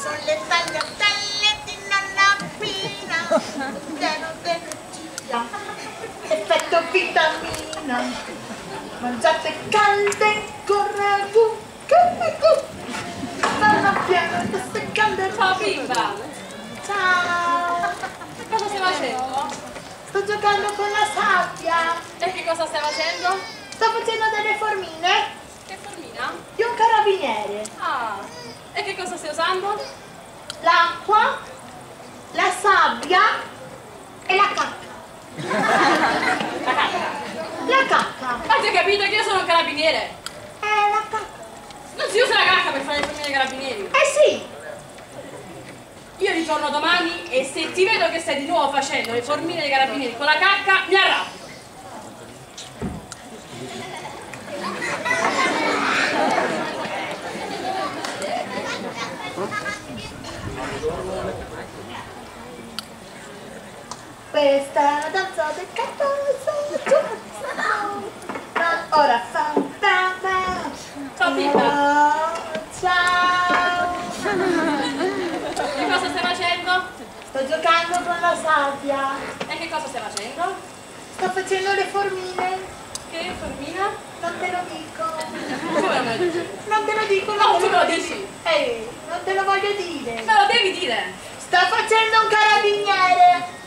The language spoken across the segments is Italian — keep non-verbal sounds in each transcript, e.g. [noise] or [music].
Sono le tagliatelle di nonna Pina, [laughs] pieno d'energia, effetto vitamina. Mangiate calde con ragù, che ragù. Fanno pieno queste calde Ciao bimba! Ciao! Cosa stai facendo? Sto giocando con la sabbia. E che cosa stai facendo? Sto facendo delle formine Che formina? di un carabiniere. Ah! E che cosa stai usando? L'acqua, la sabbia e la cacca. [laughs] La cacca! La cacca. Ma ti hai capito che io sono un carabiniere? Eh, la cacca. Non si usa la cacca per fare le formine dei carabinieri! Eh sì, Io ritorno domani e se ti vedo che stai di nuovo facendo le formine dei carabinieri con la cacca, mi arrabbio! Questa danza del cazzo. Ora fa. Ciao bimba! Ciao. Che cosa stai facendo? Sto giocando con la sabbia. E che cosa stai facendo? Sto facendo le formine. Che formina? Non te lo dico. Non lo te lo dico. No, non te tu me lo dici. Ehi, non te lo voglio dire. Me lo devi dire! Sto facendo un carabiniere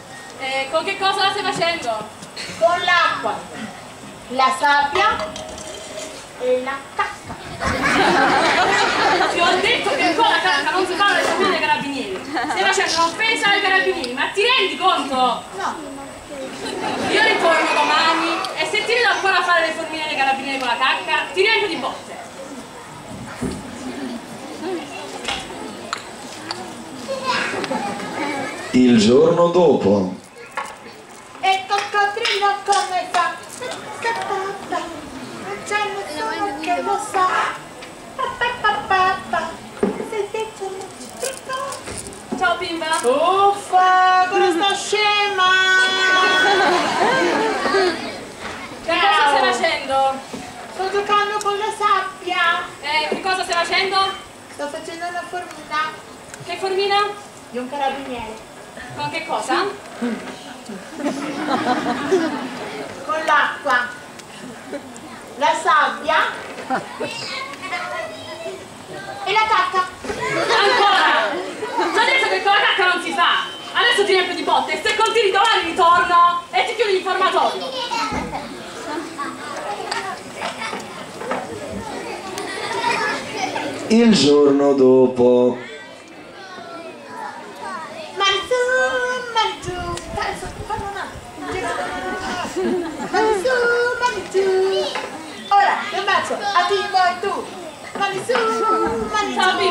con che cosa la stai facendo? con l'acqua, la sabbia e la cacca. Ti ho detto che con la cacca non si fanno le formine dei carabinieri! Stai facendo un'offesa ai carabinieri, ma ti rendi conto? No, Io ritorno domani e se ti vedo ancora fare le formine dei carabinieri con la cacca, ti riempio di botte! Il giorno dopo, coccodrillo come fa? C'è nessuno che lo sa. Ciao bimba! Uffa, cosa sta scema? Che cosa stai facendo? Sto giocando con la sabbia. Eh, che cosa stai facendo? Sto facendo una formina Che formina? di un carabiniere. Con che cosa? Con l'acqua, la sabbia e la cacca. Ancora! Ti ho detto che con la cacca non si fa! Adesso ti riempio di botte e se continui domani ritorno e ti chiudi l'informatorio! il giorno dopo. Ora, un bacio a chi vuoi tu. Mani su, mani Ciao, giù. [laughs]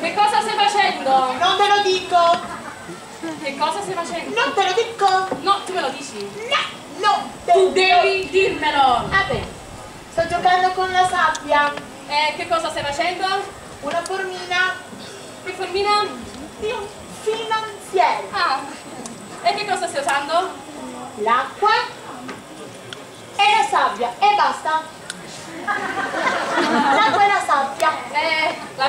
Che cosa stai facendo? Non te lo dico. Che cosa stai facendo? Non te lo dico. No, tu me lo dici! No, no. Tu devi dirmelo! Vabbè, sto giocando con la sabbia. E che cosa stai facendo? Una formina Che formina? di un finanziere. Ah! E che cosa stai usando? L'acqua la sabbia e basta. [laughs] L'acqua e la sabbia. Eh, la